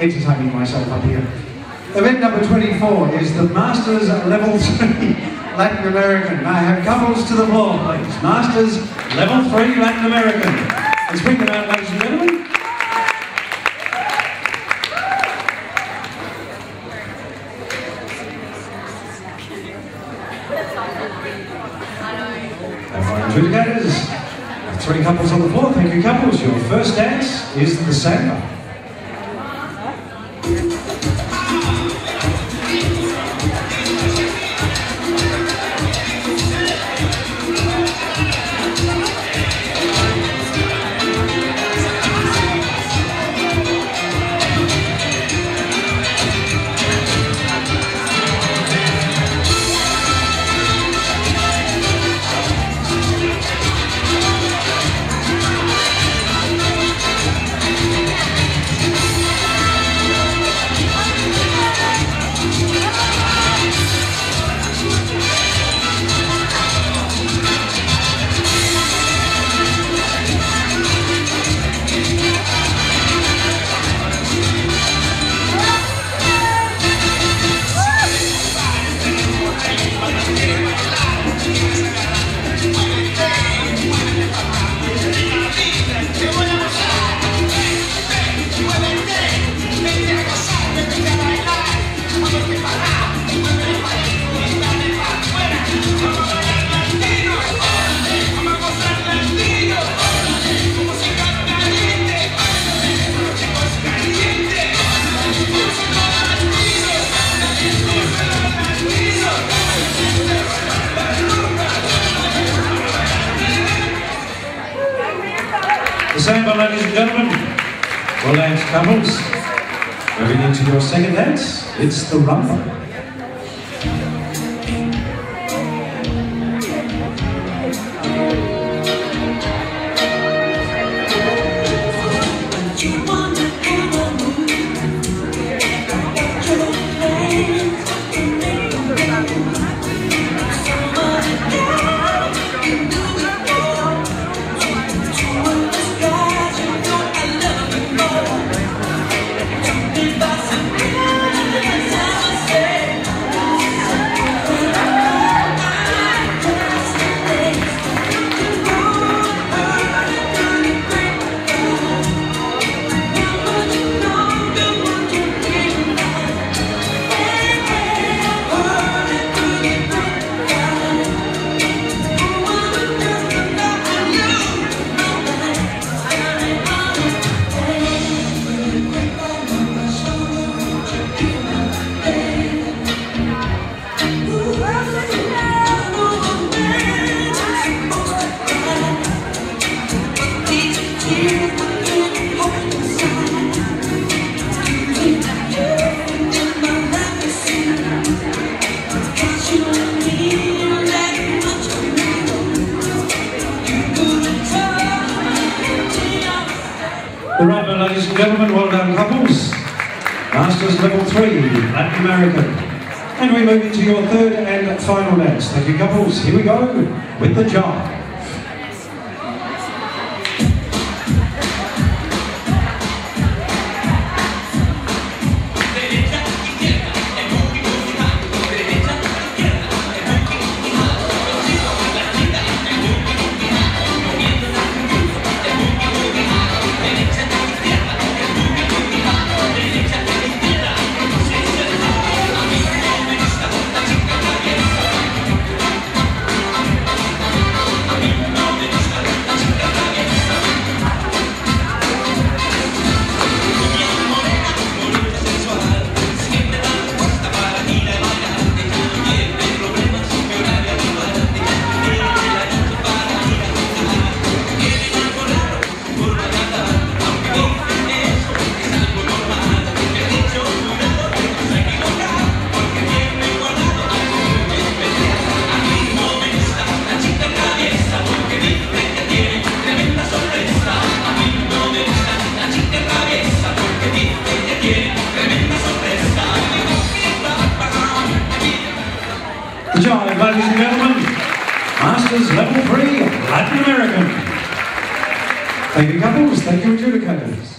entertaining myself up here. Event number 24 is the Masters Level 3 Latin American. May I have couples to the floor, please. Masters Level 3 Latin American. And speaking about, ladies and gentlemen, adjudicators, three couples on the floor. Thank you, couples. Your first dance is the samba. Samba, ladies and gentlemen. Well dance couples. Moving into your second dance, it's the rumba. The right, ladies and gentlemen, well done couples. Masters Level 3, Latin American. And we move into your third and final dance. Thank you couples. Here we go with the jive. Jive, ladies and gentlemen, Masters Level 3 Latin American. Thank you couples, thank you adjudicators.